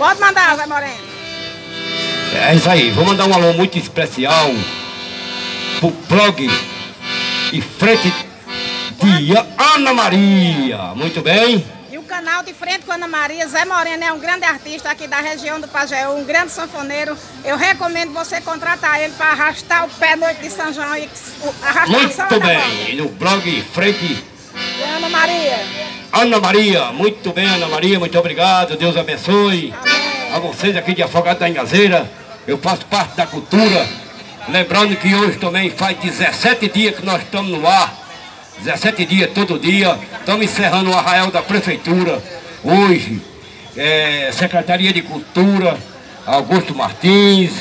Pode mandar, Zé Moreno. É isso aí, vou mandar um alô muito especial pro blog e frente de Ana Maria. Muito bem? E o canal de frente com Ana Maria, Zé Moreno é um grande artista aqui da região do Pajeú, um grande sanfoneiro. Eu recomendo você contratar ele para arrastar o pé noite de São João e arrastar Muito bem, no blog frente Ana Maria. Ana Maria, muito bem, Ana Maria, muito obrigado. Deus abençoe. A vocês aqui de Afogado da Engazeira. Eu faço parte da cultura. Lembrando que hoje também faz 17 dias que nós estamos no ar. 17 dias todo dia. Estamos encerrando o arraial da prefeitura. Hoje, é, Secretaria de Cultura, Augusto Martins,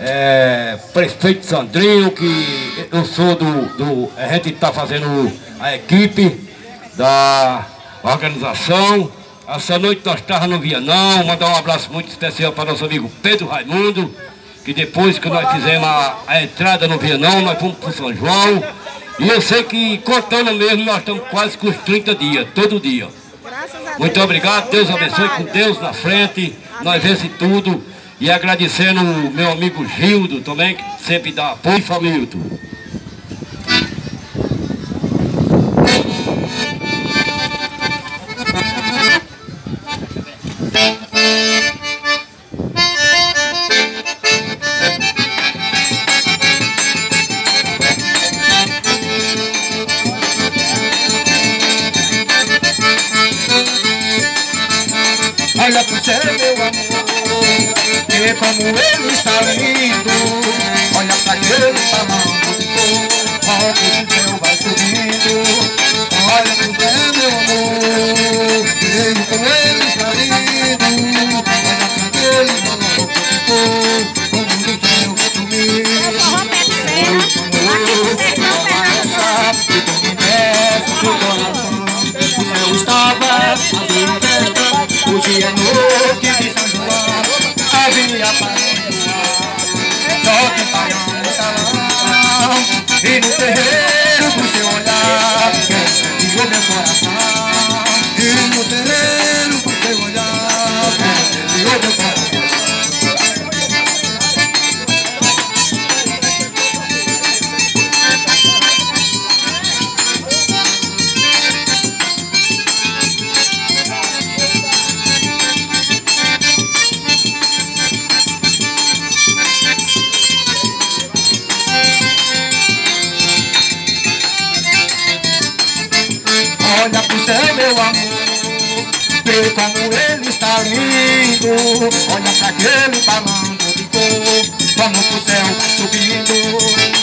é, prefeito Sandrinho, que eu sou do. do a gente está fazendo a equipe da organização. Essa noite nós estávamos no Vianão, mandar um abraço muito especial para nosso amigo Pedro Raimundo, que depois que nós fizemos a, a entrada no Vianão, nós fomos para São João. E eu sei que contando mesmo, nós estamos quase com os 30 dias, todo dia. Muito obrigado, Deus abençoe, com Deus na frente, nós vence tudo. E agradecendo o meu amigo Gildo também, que sempre dá apoio, Familton. Olha pro céu, meu amor Vê como ele está lindo Olha pra aquele tamanho Olha pro céu vai subindo Olha pro céu, meu amor Vê como ele está lindo Olha pra aquele tamanho Como do céu vai subindo E do coração O Hoje é noite de São João Havia para Toque para no salão E no terreiro Olha pro céu, meu amor Vê como ele está lindo. Olha pra aquele balão de cor Vamos pro céu subindo